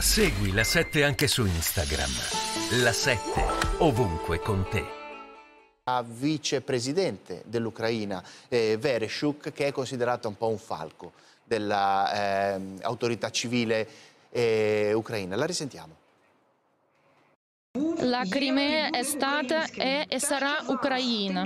Segui la 7 anche su Instagram. La 7 ovunque con te. Vicepresidente dell'Ucraina, eh, Vereshchuk, che è considerata un po' un falco dell'autorità civile eh, ucraina. La risentiamo. La Crimea è stata è e sarà ucraina.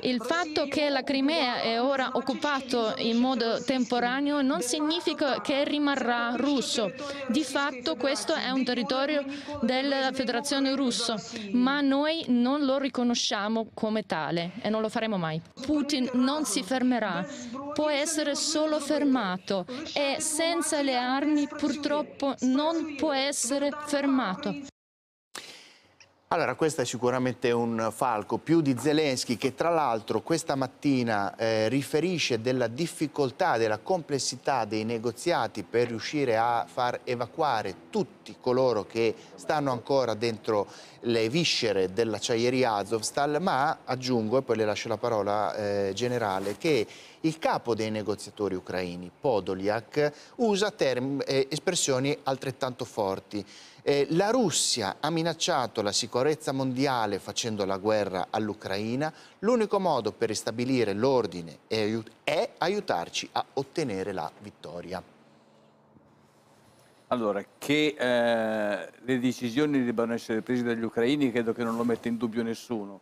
Il fatto che la Crimea è ora occupata in modo temporaneo non significa che rimarrà russo. Di fatto questo è un territorio della Federazione russa, ma noi non lo riconosciamo come tale e non lo faremo mai. Putin non si fermerà, può essere solo fermato e senza le armi purtroppo non può essere fermato. Allora, questo è sicuramente un falco, più di Zelensky, che tra l'altro questa mattina eh, riferisce della difficoltà, della complessità dei negoziati per riuscire a far evacuare tutti coloro che stanno ancora dentro le viscere dell'acciaieria Azovstal, ma aggiungo, e poi le lascio la parola eh, generale, che il capo dei negoziatori ucraini, Podoliak, usa eh, espressioni altrettanto forti. Eh, la Russia ha minacciato la sicurezza mondiale facendo la guerra all'Ucraina. L'unico modo per ristabilire l'ordine è, è aiutarci a ottenere la vittoria. Allora, che eh, le decisioni debbano essere prese dagli ucraini credo che non lo metta in dubbio nessuno.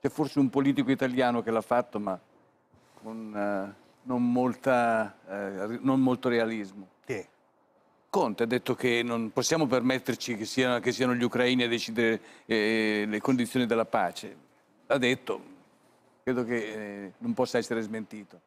C'è forse un politico italiano che l'ha fatto, ma con eh, non, molta, eh, non molto realismo. Sì. Conte ha detto che non possiamo permetterci che siano, che siano gli ucraini a decidere eh, le condizioni della pace. L'ha detto, credo che eh, non possa essere smentito.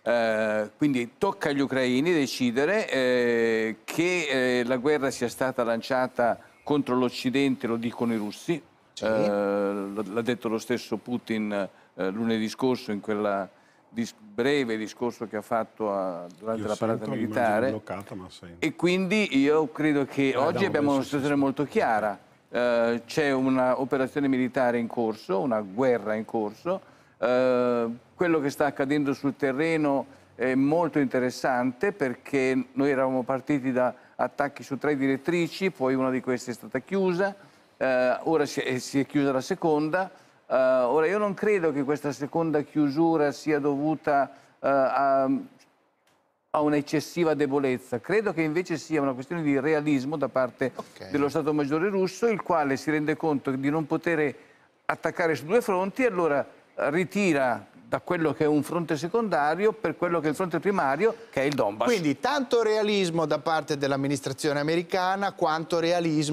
Eh, quindi tocca agli ucraini decidere eh, che eh, la guerra sia stata lanciata contro l'Occidente, lo dicono i russi, sì. Eh, l'ha detto lo stesso Putin lunedì scorso in quella dis breve discorso che ha fatto a, durante io la parata militare. Bloccata, e quindi io credo che eh, oggi abbiamo una situazione molto chiara. Uh, c'è un'operazione militare in corso, una guerra in corso. Uh, quello che sta accadendo sul terreno è molto interessante perché noi eravamo partiti da attacchi su tre direttrici, poi una di queste è stata chiusa, uh, ora si è, si è chiusa la seconda Uh, ora, io non credo che questa seconda chiusura sia dovuta uh, a, a un'eccessiva debolezza. Credo che invece sia una questione di realismo da parte okay. dello Stato Maggiore russo, il quale si rende conto di non poter attaccare su due fronti e allora ritira da quello che è un fronte secondario per quello che è il fronte primario, che è il Donbass. Quindi tanto realismo da parte dell'amministrazione americana quanto realismo